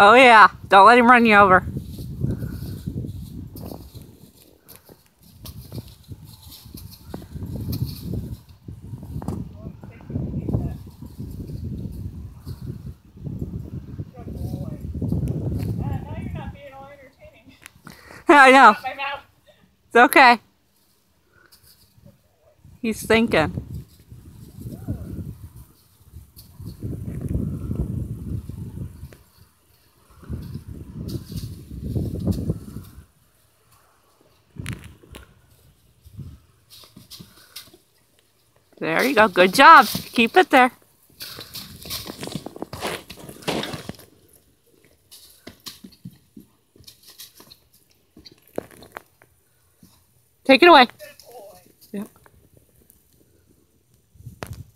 Oh yeah, don't let him run you over. I know. It's okay. He's thinking. There you go. Good job. Keep it there. Take it away.